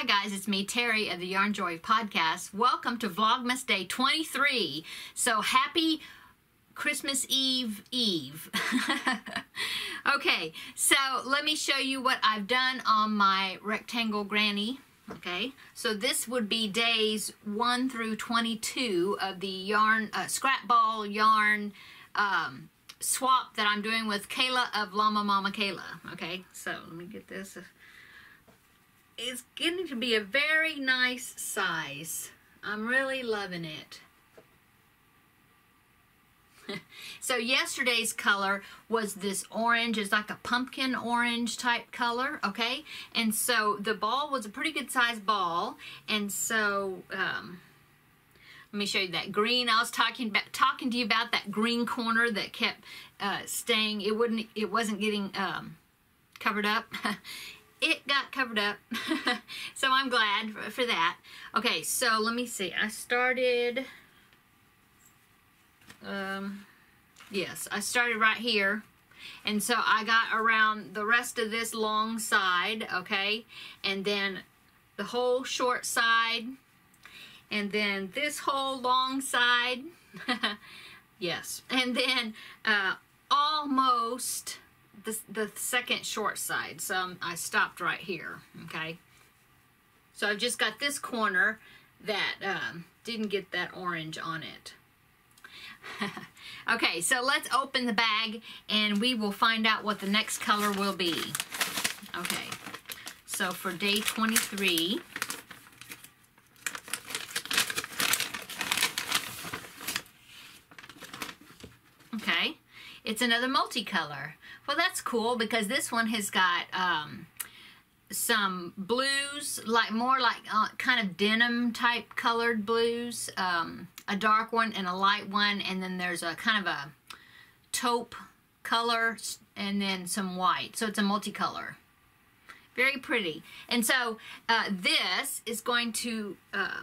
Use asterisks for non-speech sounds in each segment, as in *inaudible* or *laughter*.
Hi guys, it's me, Terri of the Yarnjoy podcast. Welcome to Vlogmas Day 23. So happy Christmas Eve Eve. *laughs* okay, so let me show you what I've done on my rectangle granny. Okay, so this would be days 1 through 22 of the yarn, uh, scrap ball yarn um, swap that I'm doing with Kayla of Llama Mama Kayla. Okay, so let me get this it's getting to be a very nice size. I'm really loving it. *laughs* so yesterday's color was this orange. It's like a pumpkin orange type color, okay? And so the ball was a pretty good size ball. And so, um, let me show you that green. I was talking about talking to you about that green corner that kept uh, staying. It wouldn't. It wasn't getting um, covered up. *laughs* it got covered up. *laughs* so I'm glad for that. Okay, so let me see. I started, um, yes, I started right here. And so I got around the rest of this long side, okay? And then the whole short side. And then this whole long side. *laughs* yes. And then uh, almost the, the second short side. So um, I stopped right here, okay? So I've just got this corner that um, didn't get that orange on it. *laughs* okay, so let's open the bag and we will find out what the next color will be. Okay, so for day 23, okay, it's another multicolor. Well, that's cool because this one has got um, some blues, like more like uh, kind of denim type colored blues, um, a dark one and a light one, and then there's a kind of a taupe color and then some white. So it's a multicolor. Very pretty. And so uh, this is going to uh,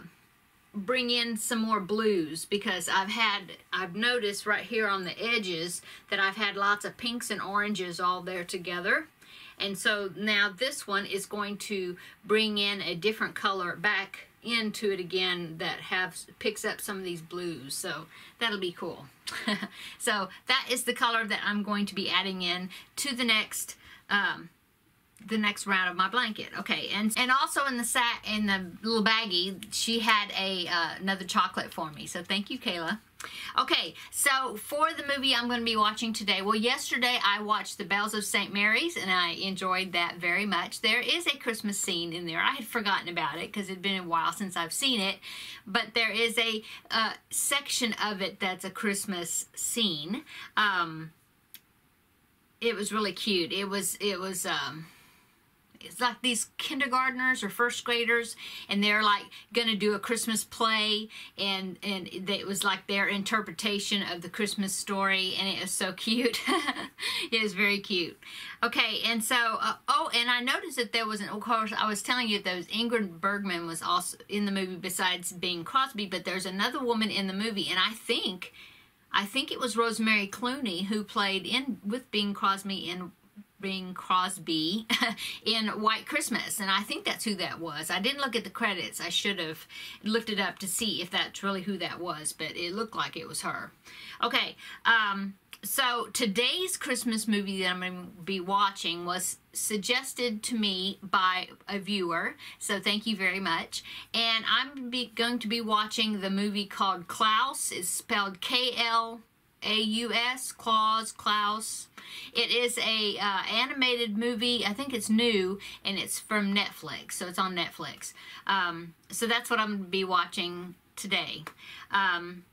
bring in some more blues because I've had, I've noticed right here on the edges that I've had lots of pinks and oranges all there together. And so now this one is going to bring in a different color back into it again that have picks up some of these blues. So that'll be cool. *laughs* so that is the color that I'm going to be adding in to the next um, the next round of my blanket. Okay, and and also in the sack in the little baggie, she had a uh, another chocolate for me. So thank you, Kayla. Okay, so for the movie I'm going to be watching today, well, yesterday I watched The Bells of St. Mary's and I enjoyed that very much. There is a Christmas scene in there. I had forgotten about it because it had been a while since I've seen it, but there is a uh, section of it that's a Christmas scene. Um, it was really cute. It was, it was, um, it's like these kindergartners or first graders and they're like gonna do a christmas play and and it was like their interpretation of the christmas story and it was so cute. *laughs* It was very cute. Okay and so uh, oh and i noticed that there was an of course i was telling you that was ingrid bergman was also in the movie besides Bing Crosby but there's another woman in the movie and i think I think it was Rosemary Clooney who played in with Bing Crosby in Bing Crosby *laughs* in White Christmas, and I think that's who that was. I didn't look at the credits. I should have looked it up to see if that's really who that was, but it looked like it was her. Okay, um, so today's Christmas movie that I'm going to be watching was suggested to me by a viewer, so thank you very much. And I'm be, going to be watching the movie called Klaus. It's spelled K-L a-U-S, Claus, Klaus. It is a uh, animated movie. I think it's new, and it's from Netflix, so it's on Netflix. Um, so that's what I'm going to be watching today. Um,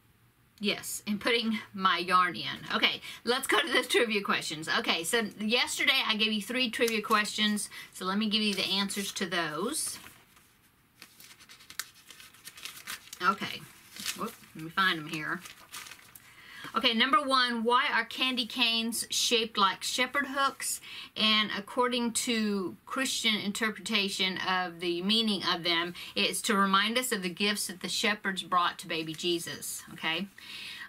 yes, and putting my yarn in. Okay, let's go to the trivia questions. Okay, so yesterday I gave you three trivia questions, so let me give you the answers to those. Okay, Whoop, let me find them here. Okay, number one, why are candy canes shaped like shepherd hooks? And according to Christian interpretation of the meaning of them, it's to remind us of the gifts that the shepherds brought to baby Jesus. Okay.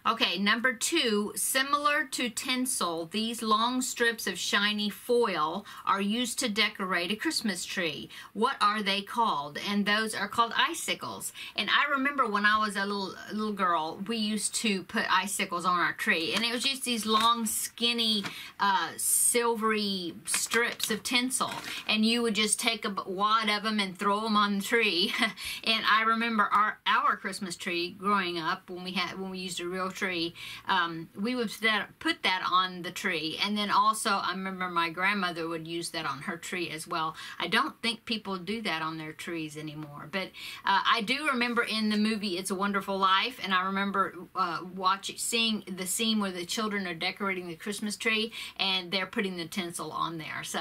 Okay, number two, similar to tinsel, these long strips of shiny foil are used to decorate a Christmas tree. What are they called? And those are called icicles. And I remember when I was a little little girl, we used to put icicles on our tree, and it was just these long, skinny, uh, silvery strips of tinsel, and you would just take a wad of them and throw them on the tree. *laughs* and I remember our our Christmas tree growing up when we had when we used a real tree, um, we would put that, on the tree. And then also, I remember my grandmother would use that on her tree as well. I don't think people do that on their trees anymore. But uh, I do remember in the movie It's a Wonderful Life, and I remember uh, watching, seeing the scene where the children are decorating the Christmas tree and they're putting the tinsel on there. So,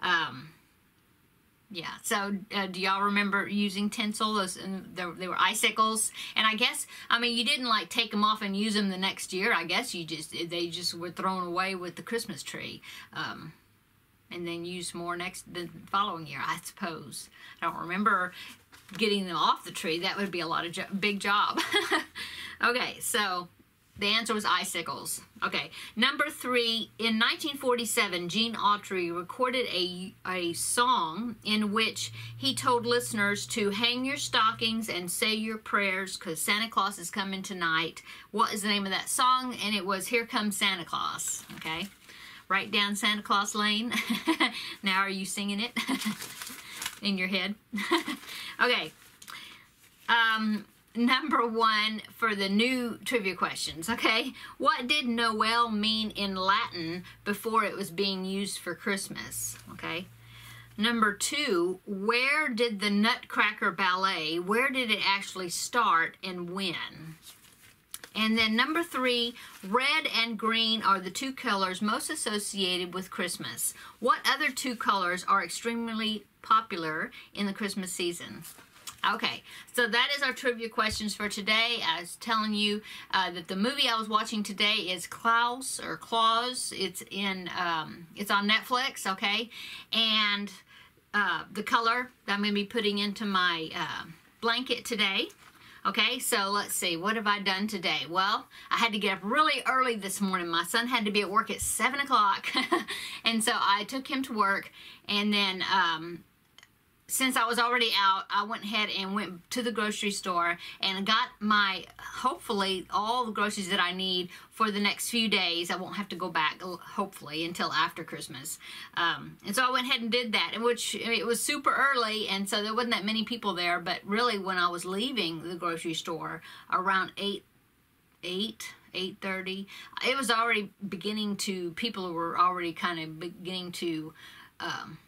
um, yeah. So, uh, do y'all remember using tinsel? Those and they, they were icicles, and I guess I mean you didn't like take them off and use them the next year. I guess you just they just were thrown away with the Christmas tree, um, and then used more next the following year. I suppose. I don't remember getting them off the tree. That would be a lot of jo big job. *laughs* okay, so the answer was icicles. Okay, number three, in 1947, Gene Autry recorded a, a song in which he told listeners to hang your stockings and say your prayers because Santa Claus is coming tonight. What is the name of that song? And it was Here Comes Santa Claus. Okay, right down Santa Claus Lane. *laughs* now are you singing it *laughs* in your head? *laughs* okay. Um, number one for the new trivia questions, okay? What did Noel mean in Latin before it was being used for Christmas, okay? Number two, where did the Nutcracker Ballet, where did it actually start and when? And then number three, red and green are the two colors most associated with Christmas. What other two colors are extremely popular in the Christmas season? Okay, so that is our trivia questions for today. I was telling you uh, that the movie I was watching today is Klaus or Claus. It's in um, it's on Netflix. Okay, and uh, the color that I'm going to be putting into my uh, blanket today. Okay, so let's see. What have I done today? Well, I had to get up really early this morning. My son had to be at work at 7 o'clock. *laughs* and so I took him to work. And then um, since I was already out, I went ahead and went to the grocery store and got my, hopefully, all the groceries that I need for the next few days. I won't have to go back, hopefully, until after Christmas. Um, and so I went ahead and did that, in which it was super early, and so there wasn't that many people there. But really, when I was leaving the grocery store around 8, 8, 8.30, it was already beginning to, people were already kind of beginning to... Um,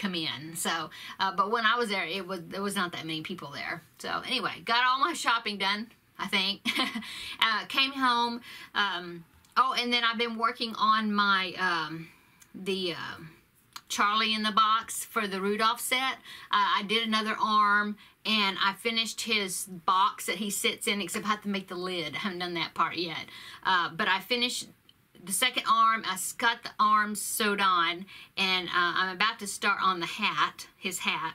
come in. So, uh, but when I was there, it was there was not that many people there. So anyway, got all my shopping done. I think *laughs* uh, came home. Um, oh, and then I've been working on my um, the. Uh, Charlie in the box for the Rudolph set. Uh, I did another arm and I finished his box that he sits in, except I have to make the lid. I haven't done that part yet. Uh, but I finished the second arm, I got the arms sewed on, and uh, I'm about to start on the hat, his hat.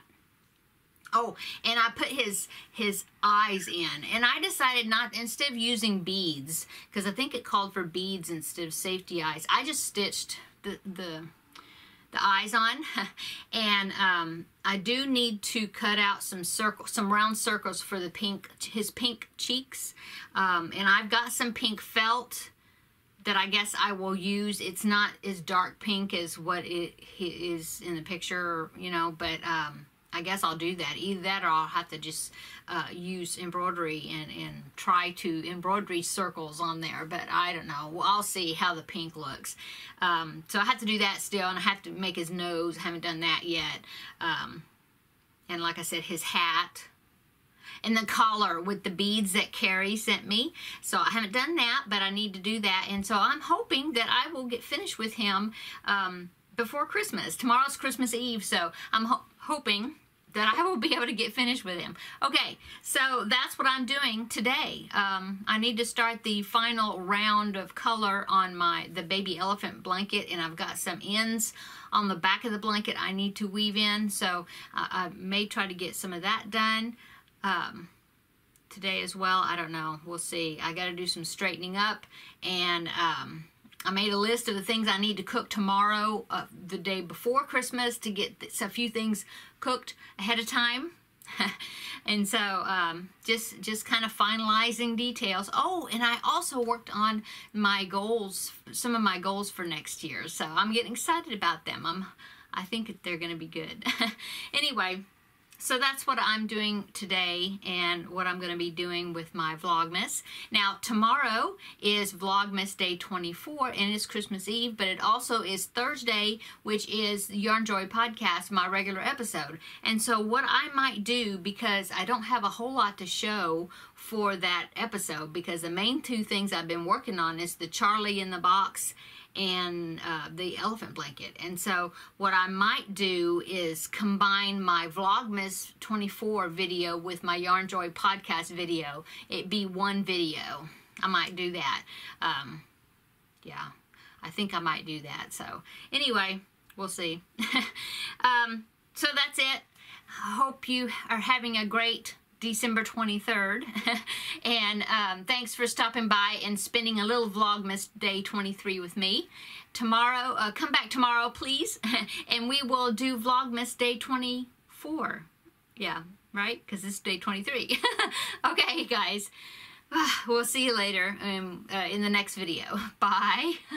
Oh, and I put his his eyes in, and I decided not instead of using beads because I think it called for beads instead of safety eyes. I just stitched the the the eyes on, *laughs* and um, I do need to cut out some circles, some round circles for the pink his pink cheeks, um, and I've got some pink felt that I guess I will use. It's not as dark pink as what it is in the picture, you know, but um, I guess I'll do that. Either that or I'll have to just uh, use embroidery and, and try to embroidery circles on there. But I don't know. Well, I'll see how the pink looks. Um, so I have to do that still, and I have to make his nose. I haven't done that yet. Um, and like I said, his hat and the collar with the beads that Carrie sent me. So I haven't done that, but I need to do that. And so I'm hoping that I will get finished with him um, before Christmas. Tomorrow's Christmas Eve, so I'm ho hoping that I *laughs* will be able to get finished with him. Okay, so that's what I'm doing today. Um, I need to start the final round of color on my the baby elephant blanket, and I've got some ends on the back of the blanket I need to weave in, so I may try to get some of that done. Um, today as well. I don't know. We'll see. I got to do some straightening up and um, I made a list of the things I need to cook tomorrow, uh, the day before Christmas, to get a few things cooked ahead of time. *laughs* and so um, just just kind of finalizing details. Oh, and I also worked on my goals, some of my goals for next year. So I'm getting excited about them. I'm I think they're going to be good. *laughs* anyway, so that's what I'm doing today and what I'm going to be doing with my Vlogmas. Now, tomorrow is Vlogmas Day 24 and it's Christmas Eve, but it also is Thursday, which is Yarnjoy Podcast, my regular episode. And so what I might do, because I don't have a whole lot to show for that episode, because the main two things I've been working on is the Charlie in the Box and uh, the elephant blanket. And so what I might do is combine my Vlogmas 24 video with my Yarnjoy podcast video. It'd be one video. I might do that. Um, yeah, I think I might do that. So anyway, we'll see. *laughs* um, so that's it. I hope you are having a great December 23rd. *laughs* and um, thanks for stopping by and spending a little Vlogmas Day 23 with me. Tomorrow, uh, come back tomorrow, please, *laughs* and we will do Vlogmas Day 24. Yeah, right? Because is Day 23. *laughs* okay, guys. *sighs* We'll see you later um, uh, in the next video. Bye.